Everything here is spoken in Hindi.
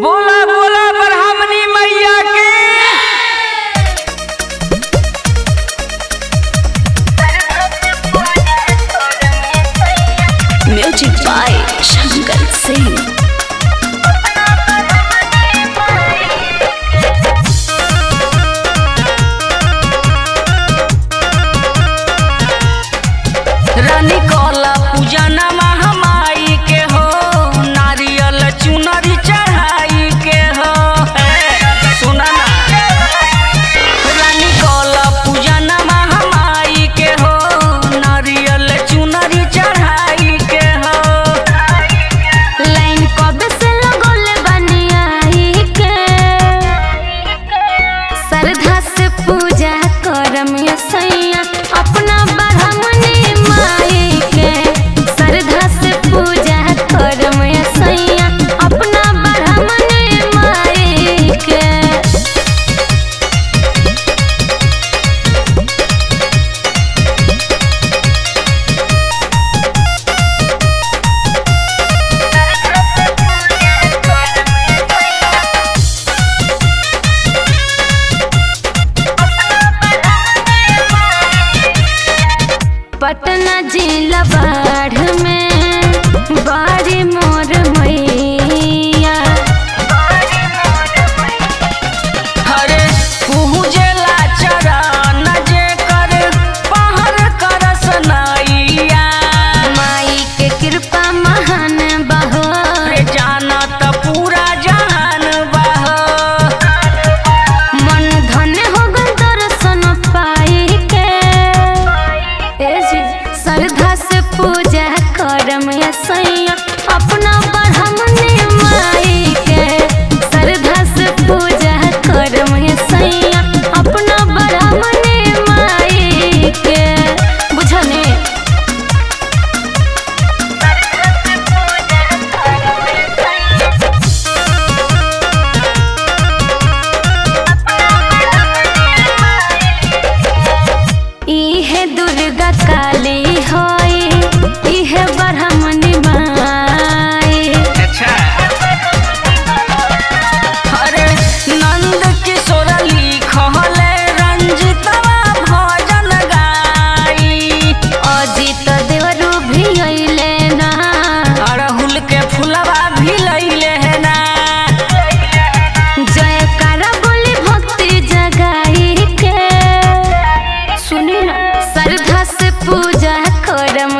बोला बोला ब्राह्मणी मैया के। म्यूज़िक बाय शंकर सिंह पटना जिला बाढ़ में बारी मोर ई है दुर्गा काली हो। पूजा खोरम